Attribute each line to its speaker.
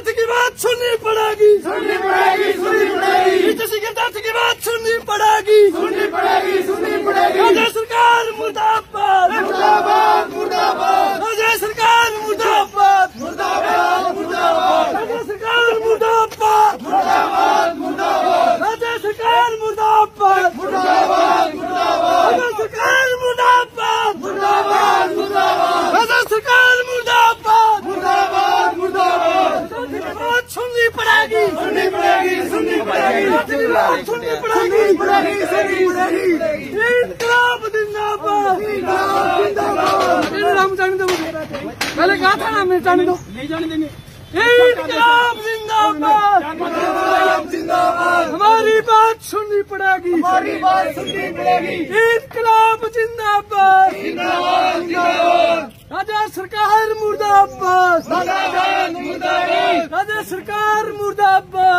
Speaker 1: इस की बात सुननी पड़ेगी।
Speaker 2: सुननी पड़ेगी सुननी पड़ेगी।
Speaker 1: इस सिकंदर की बात सुननी पड़ेगी।
Speaker 2: सुननी पड़ेगी सुननी पड़ेगी।
Speaker 1: सरकार मुर्दाबाद
Speaker 2: मुर्दाबाद मुर्दाबाद
Speaker 1: राज्य सरकार मुर्दाबाद
Speaker 2: मुर्दाबाद मुर्दाबाद
Speaker 1: राज्य सरकार मुर्दाबाद
Speaker 2: मुर्दाबाद मुर्दाबाद
Speaker 1: राज्य सरकार मुर्दाबाद
Speaker 2: मुर्दाबाद मुर्दाबाद
Speaker 1: राज्य सरकार मुर्दाबाद
Speaker 2: मुर्दाबाद मुर्दाबाद
Speaker 1: राज्य सरकार मुर्दाबाद
Speaker 2: मुर्दाबाद मुर्दाबाद
Speaker 1: बात सुननी पड़ेगी।
Speaker 2: सुननी पड़ेगी सुननी पड़ेगी।
Speaker 1: बात सुननी पड़ेगी
Speaker 2: सुननी पड़ेगी सुननी पड़ेगी
Speaker 1: इनकलाब जिंदाबाद
Speaker 2: जिंदाबाद।
Speaker 1: नाम जाने दो पहले कहा था ना मैं जाने दो। नहीं जाने देंगे। इनकलाब जिंदाबाद।
Speaker 2: जिंदाबाद।
Speaker 1: हमारी बात सुननी पड़ेगी।
Speaker 2: हमारी बात सुननी पड़ेगी।
Speaker 1: इनकलाब जिंदाबाद।
Speaker 2: जिंदाबाद जिंदाबाद।
Speaker 1: राजा सरकार
Speaker 2: मुर्दाबाद।
Speaker 1: राजा सरकार मुर्दाबाद